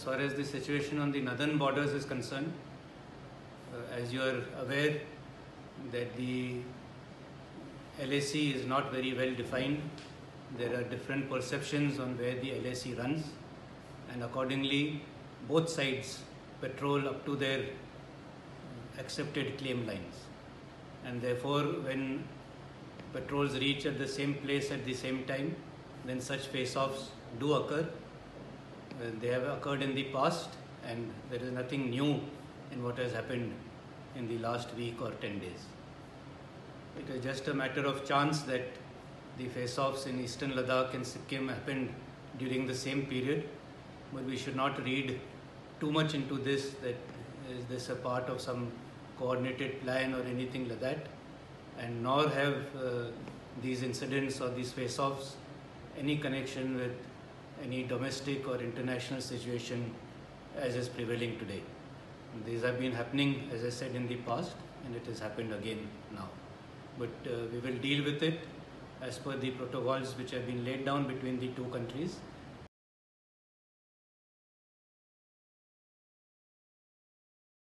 as far as the situation on the northern borders is concerned, uh, as you are aware that the LAC is not very well defined. There are different perceptions on where the LAC runs, and accordingly, both sides patrol up to their accepted claim lines. And therefore, when patrols reach at the same place at the same time, then such face offs do occur. Uh, they have occurred in the past, and there is nothing new in what has happened in the last week or 10 days. It is just a matter of chance that the face offs in eastern Ladakh and Sikkim happened during the same period, but we should not read too much into this that is this a part of some coordinated plan or anything like that, and nor have uh, these incidents or these face offs any connection with any domestic or international situation as is prevailing today. These have been happening, as I said, in the past, and it has happened again now. But uh, we will deal with it as per the protocols which have been laid down between the two countries